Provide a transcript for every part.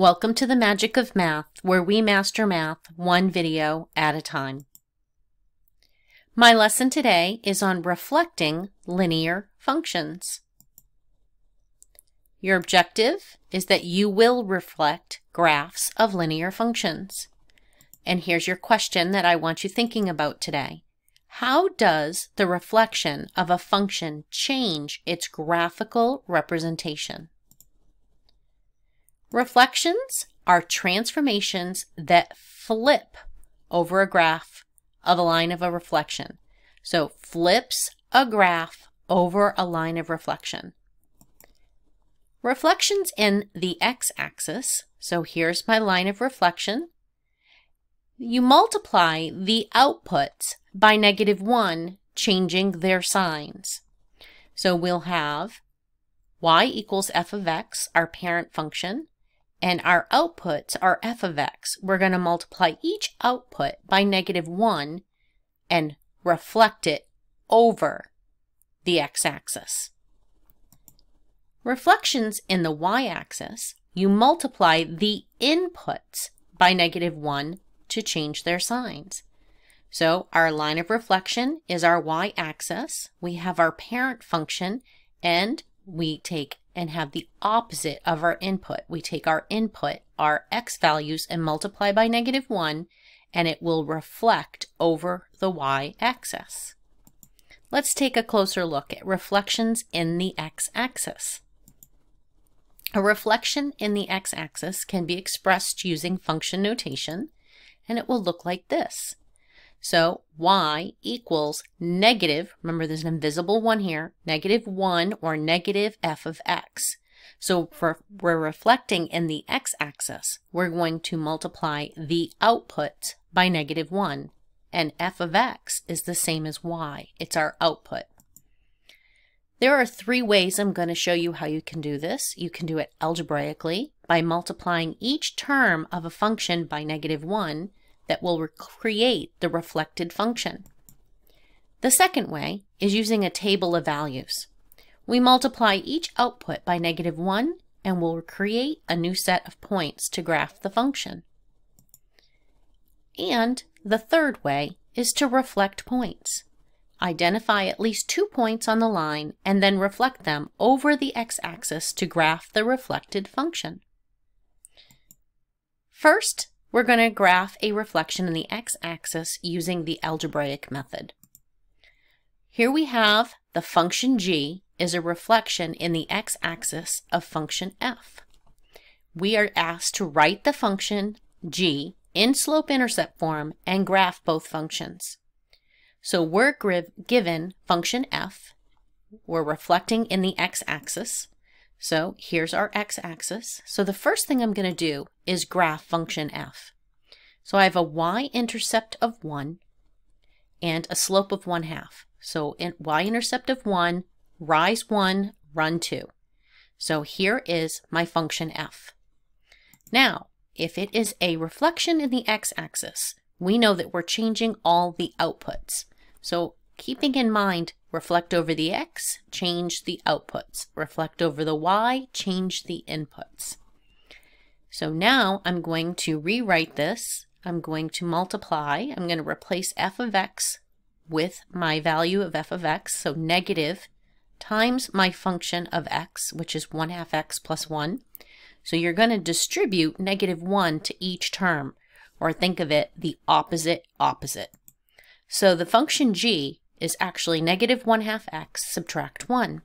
Welcome to the Magic of Math, where we master math one video at a time. My lesson today is on reflecting linear functions. Your objective is that you will reflect graphs of linear functions. And here's your question that I want you thinking about today. How does the reflection of a function change its graphical representation? Reflections are transformations that flip over a graph of a line of a reflection. So flips a graph over a line of reflection. Reflections in the x-axis, so here's my line of reflection. You multiply the outputs by negative 1, changing their signs. So we'll have y equals f of x, our parent function, and our outputs are f of x. We're going to multiply each output by negative 1 and reflect it over the x-axis. Reflections in the y-axis, you multiply the inputs by negative 1 to change their signs. So our line of reflection is our y-axis. We have our parent function, and we take and have the opposite of our input. We take our input, our x values, and multiply by negative 1, and it will reflect over the y-axis. Let's take a closer look at reflections in the x-axis. A reflection in the x-axis can be expressed using function notation, and it will look like this. So y equals negative, remember there's an invisible one here, negative 1 or negative f of x. So for, we're reflecting in the x-axis, we're going to multiply the output by negative 1. And f of x is the same as y. It's our output. There are three ways I'm going to show you how you can do this. You can do it algebraically by multiplying each term of a function by negative 1 that will create the reflected function. The second way is using a table of values. We multiply each output by negative 1 and we'll create a new set of points to graph the function. And the third way is to reflect points. Identify at least two points on the line and then reflect them over the x-axis to graph the reflected function. First, we're going to graph a reflection in the x-axis using the algebraic method. Here we have the function g is a reflection in the x-axis of function f. We are asked to write the function g in slope-intercept form and graph both functions. So we're given function f, we're reflecting in the x-axis, so here's our x-axis. So the first thing I'm going to do is graph function f. So I have a y-intercept of 1 and a slope of 1 half. So y-intercept of 1, rise 1, run 2. So here is my function f. Now, if it is a reflection in the x-axis, we know that we're changing all the outputs. So keeping in mind Reflect over the x, change the outputs. Reflect over the y, change the inputs. So now I'm going to rewrite this. I'm going to multiply. I'm going to replace f of x with my value of f of x, so negative times my function of x, which is 1 half x plus 1. So you're going to distribute negative 1 to each term, or think of it the opposite opposite. So the function g is actually negative 1 half x subtract 1.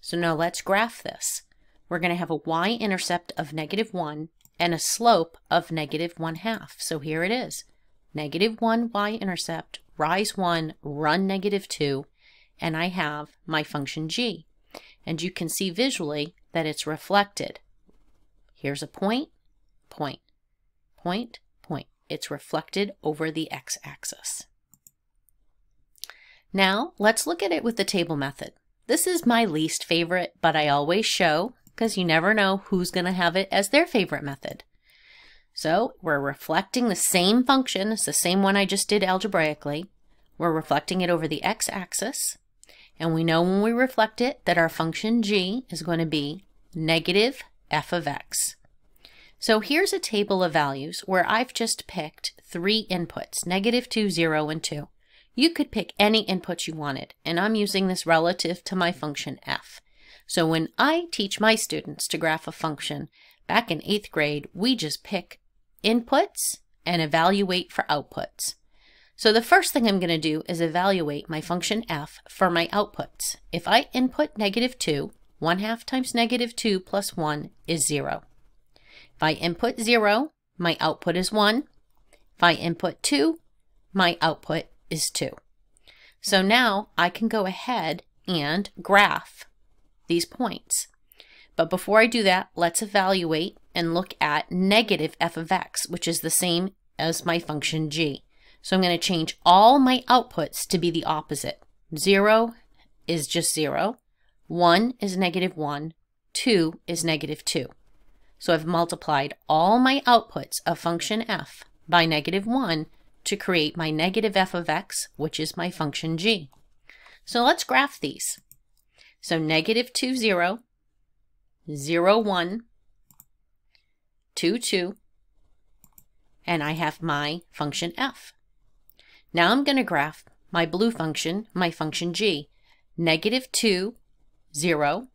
So now let's graph this. We're going to have a y-intercept of negative 1 and a slope of negative 1 half. So here it is. Negative 1 y-intercept, rise 1, run negative 2, and I have my function g. And you can see visually that it's reflected. Here's a point, point, point, point. It's reflected over the x-axis. Now, let's look at it with the table method. This is my least favorite, but I always show because you never know who's going to have it as their favorite method. So we're reflecting the same function, it's the same one I just did algebraically. We're reflecting it over the x-axis, and we know when we reflect it that our function g is going to be negative f of x. So here's a table of values where I've just picked three inputs, negative 2, 0, and 2. You could pick any input you wanted, and I'm using this relative to my function f. So when I teach my students to graph a function, back in 8th grade, we just pick inputs and evaluate for outputs. So the first thing I'm going to do is evaluate my function f for my outputs. If I input negative 2, 1 half times negative 2 plus 1 is 0. If I input 0, my output is 1. If I input 2, my output is 2. So now I can go ahead and graph these points. But before I do that, let's evaluate and look at negative f of x, which is the same as my function g. So I'm going to change all my outputs to be the opposite. 0 is just 0, 1 is negative 1, 2 is negative 2. So I've multiplied all my outputs of function f by negative 1 to create my negative f of x, which is my function g. So let's graph these. So negative 2, 0, 0, 1, 2, 2, and I have my function f. Now I'm going to graph my blue function, my function g. Negative 2, 0,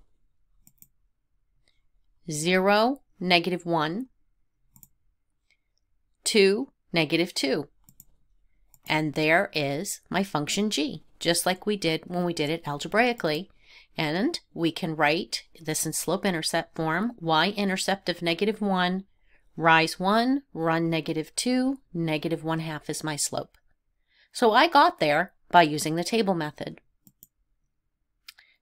0, negative 1, 2, negative 2. And there is my function g, just like we did when we did it algebraically. And we can write this in slope-intercept form, y-intercept of negative 1, rise 1, run negative 2, negative 1 half is my slope. So I got there by using the table method.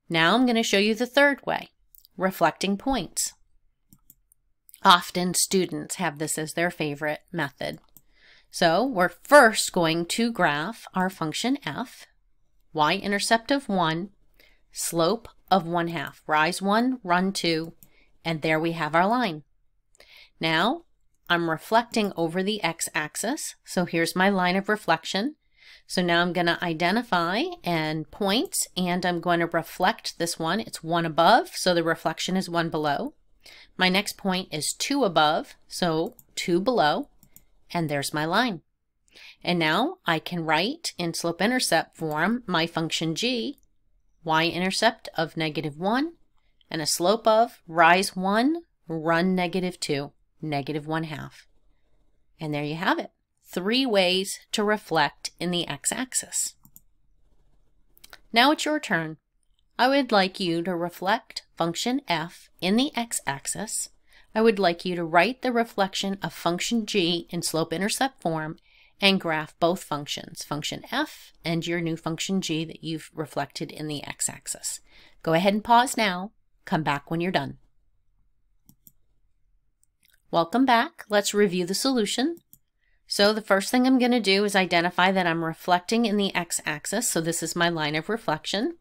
Now I'm going to show you the third way, reflecting points. Often students have this as their favorite method. So we're first going to graph our function f, y-intercept of 1, slope of 1 half. Rise 1, run 2, and there we have our line. Now, I'm reflecting over the x-axis, so here's my line of reflection. So now I'm going to identify and points point, and I'm going to reflect this one. It's 1 above, so the reflection is 1 below. My next point is 2 above, so 2 below, and there's my line. And now I can write in slope-intercept form my function g y-intercept of negative 1, and a slope of rise 1, run negative 2, negative 1 half. And there you have it. Three ways to reflect in the x-axis. Now it's your turn. I would like you to reflect function f in the x-axis. I would like you to write the reflection of function g in slope-intercept form and graph both functions, function f and your new function g that you've reflected in the x-axis. Go ahead and pause now. Come back when you're done. Welcome back. Let's review the solution. So the first thing I'm going to do is identify that I'm reflecting in the x-axis. So this is my line of reflection.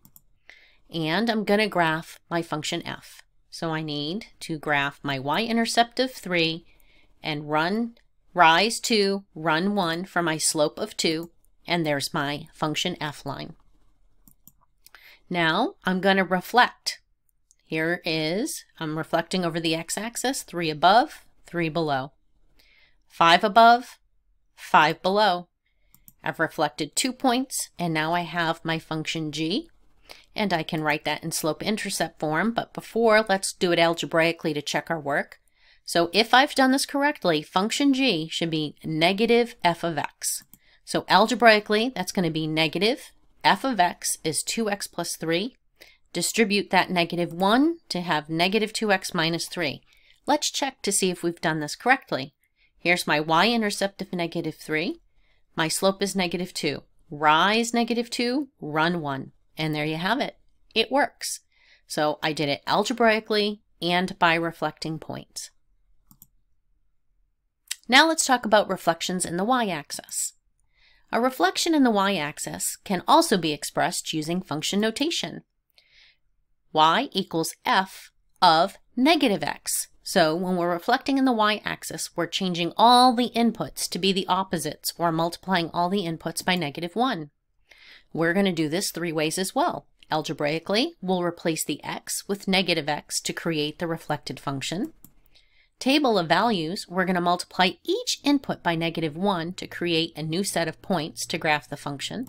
And I'm going to graph my function f. So I need to graph my y-intercept of 3 and run rise 2, run 1 for my slope of 2, and there's my function f line. Now I'm going to reflect. Here is, I'm reflecting over the x-axis, 3 above, 3 below. 5 above, 5 below. I've reflected two points, and now I have my function g, and I can write that in slope-intercept form, but before, let's do it algebraically to check our work. So if I've done this correctly, function g should be negative f of x. So algebraically, that's going to be negative f of x is 2x plus 3. Distribute that negative 1 to have negative 2x minus 3. Let's check to see if we've done this correctly. Here's my y-intercept of negative 3. My slope is negative 2. Rise negative 2, run 1. And there you have it. It works. So I did it algebraically and by reflecting points. Now let's talk about reflections in the y-axis. A reflection in the y-axis can also be expressed using function notation. y equals f of negative x. So when we're reflecting in the y-axis, we're changing all the inputs to be the opposites or multiplying all the inputs by negative 1. We're going to do this three ways as well. Algebraically, we'll replace the x with negative x to create the reflected function. table of values, we're going to multiply each input by negative 1 to create a new set of points to graph the function.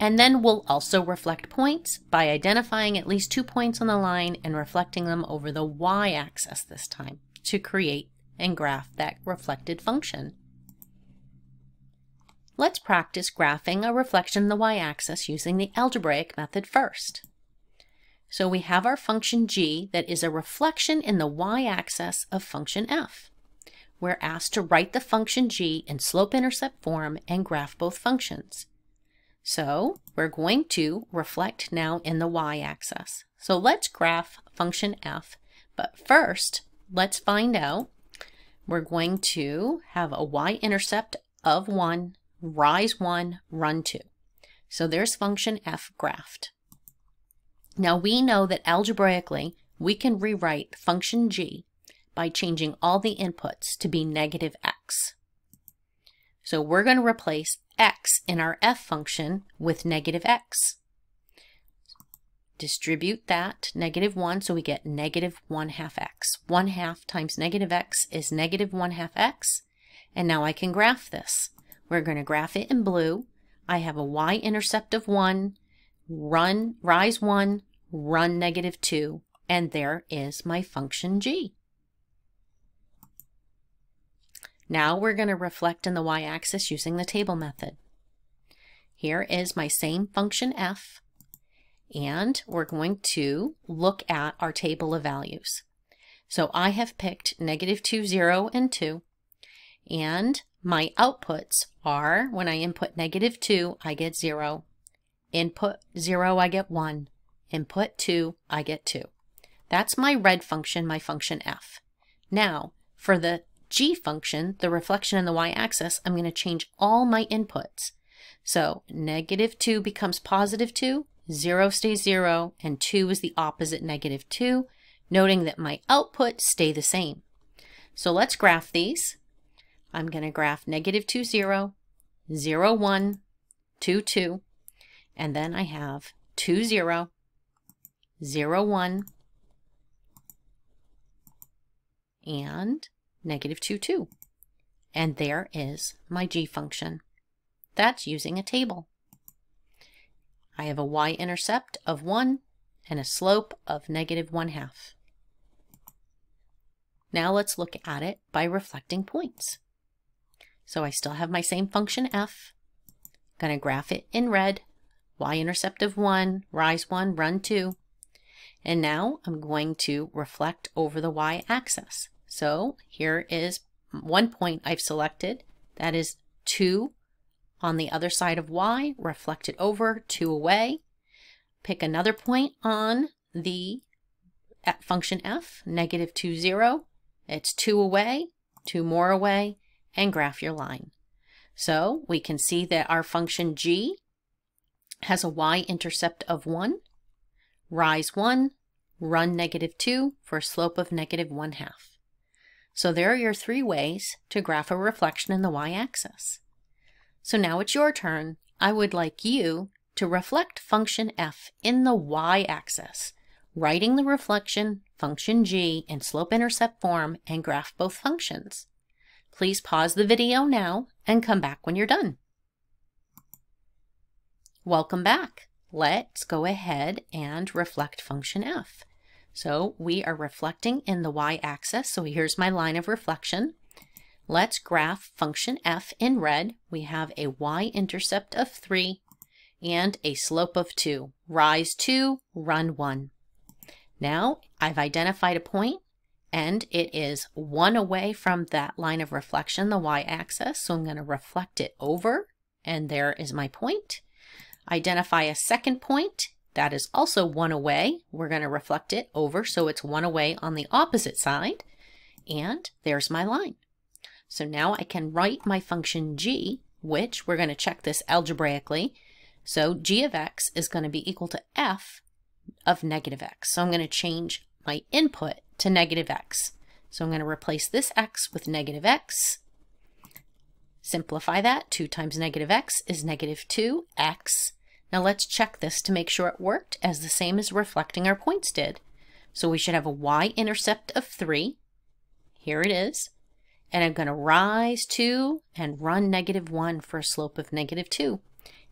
And then we'll also reflect points by identifying at least two points on the line and reflecting them over the y-axis this time to create and graph that reflected function. Let's practice graphing a reflection in the y-axis using the algebraic method first. So we have our function g that is a reflection in the y-axis of function f. We're asked to write the function g in slope-intercept form and graph both functions. So we're going to reflect now in the y-axis. So let's graph function f, but first let's find out. We're going to have a y-intercept of 1, rise 1, run 2. So there's function f graphed. Now we know that algebraically, we can rewrite function g by changing all the inputs to be negative x. So we're going to replace x in our f function with negative x. Distribute that negative 1 so we get negative 1 half x. 1 half times negative x is negative 1 half x. And now I can graph this. We're going to graph it in blue. I have a y-intercept of 1, run, rise 1, run negative 2, and there is my function g. Now we're going to reflect in the y-axis using the table method. Here is my same function f, and we're going to look at our table of values. So I have picked negative 2, 0, and 2, and my outputs are, when I input negative 2, I get 0. Input 0, I get 1 input 2, I get 2. That's my red function, my function f. Now, for the g function, the reflection in the y-axis, I'm going to change all my inputs. So negative 2 becomes positive 2, 0 stays 0, and 2 is the opposite negative 2, noting that my outputs stay the same. So let's graph these. I'm going to graph negative 2, 0, 0, 1, 2, 2, and then I have 2, 0, 0, 1, and negative 2, 2. And there is my g function. That's using a table. I have a y-intercept of 1 and a slope of negative 1 half. Now let's look at it by reflecting points. So I still have my same function f. Going to graph it in red, y-intercept of 1, rise 1, run 2. And now I'm going to reflect over the y-axis. So here is one point I've selected. That is 2 on the other side of y, reflect it over, 2 away. Pick another point on the function f, negative 2, 0. It's 2 away, 2 more away, and graph your line. So we can see that our function g has a y-intercept of 1, rise 1, run negative 2 for a slope of negative 1 half. So there are your three ways to graph a reflection in the y-axis. So now it's your turn. I would like you to reflect function f in the y-axis, writing the reflection function g in slope-intercept form and graph both functions. Please pause the video now and come back when you're done. Welcome back. Let's go ahead and reflect function f. So we are reflecting in the y-axis. So here's my line of reflection. Let's graph function f in red. We have a y-intercept of 3 and a slope of 2. Rise 2, run 1. Now I've identified a point and it is 1 away from that line of reflection, the y-axis. So I'm going to reflect it over and there is my point. Identify a second point that is also one away. We're going to reflect it over so it's one away on the opposite side. And there's my line. So now I can write my function g, which we're going to check this algebraically. So g of x is going to be equal to f of negative x. So I'm going to change my input to negative x. So I'm going to replace this x with negative x. Simplify that. 2 times negative x is negative 2x. Now let's check this to make sure it worked as the same as reflecting our points did. So we should have a y-intercept of 3 Here it is. And I'm going to rise to and run negative 1 for a slope of negative 2.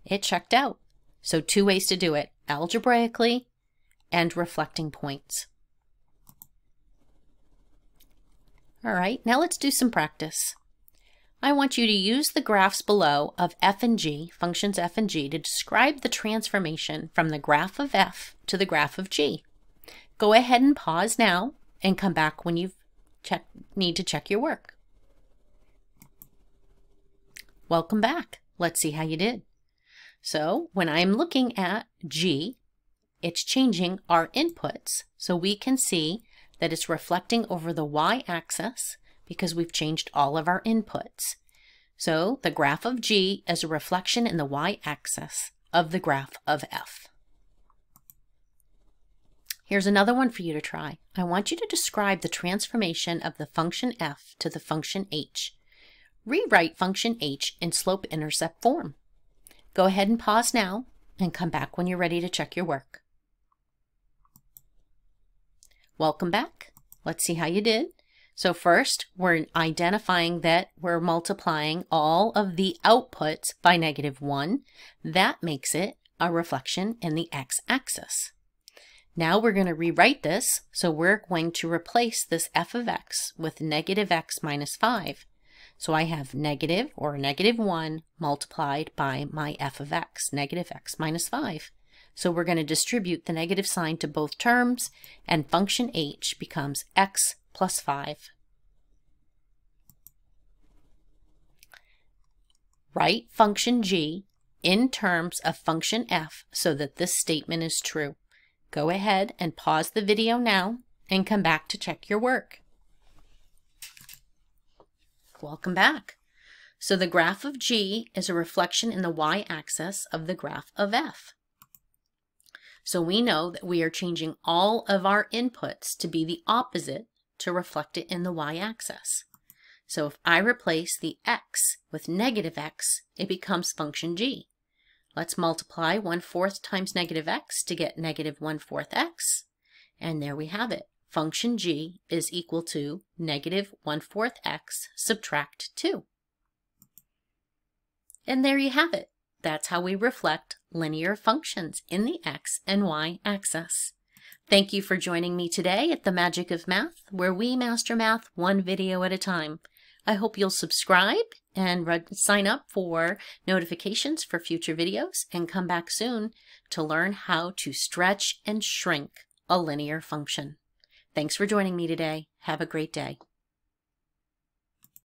It checked out. So two ways to do it, algebraically and reflecting points. All right, now let's do some practice. I want you to use the graphs below of f and g, functions f and g, to describe the transformation from the graph of f to the graph of g. Go ahead and pause now and come back when you need to check your work. Welcome back. Let's see how you did. So when I'm looking at G, it's changing our inputs so we can see that it's reflecting over the y-axis because we've changed all of our inputs. So the graph of G is a reflection in the y-axis of the graph of F. Here's another one for you to try. I want you to describe the transformation of the function f to the function h. Rewrite function h in slope-intercept form. Go ahead and pause now and come back when you're ready to check your work. Welcome back. Let's see how you did. So first, we're identifying that we're multiplying all of the outputs by negative 1. That makes it a reflection in the x-axis. Now we're going to rewrite this, so we're going to replace this f of x with negative x minus 5. So I have negative or negative 1 multiplied by my f of x, negative x minus 5. So we're going to distribute the negative sign to both terms, and function h becomes x plus 5. Write function g in terms of function f so that this statement is true. Go ahead and pause the video now and come back to check your work. Welcome back. So the graph of G is a reflection in the y-axis of the graph of F. So we know that we are changing all of our inputs to be the opposite to reflect it in the y-axis. So if I replace the x with negative x, it becomes function g. Let's multiply 1 fourth times negative x to get negative 1 fourth x. And there we have it. Function g is equal to negative 1 fourth x subtract 2. And there you have it. That's how we reflect linear functions in the x and y axis. Thank you for joining me today at The Magic of Math, where we master math one video at a time. I hope you'll subscribe and sign up for notifications for future videos and come back soon to learn how to stretch and shrink a linear function. Thanks for joining me today. Have a great day.